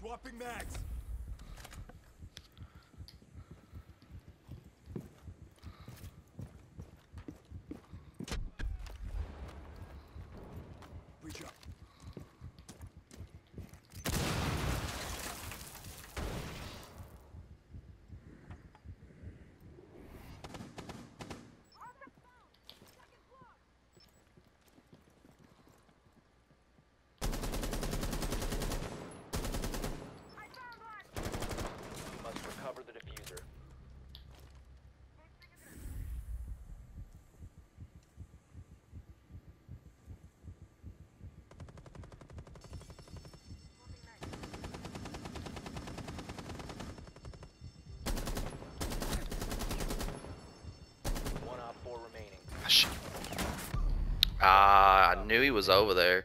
Swapping mags. Four. Ah, I knew he was over there.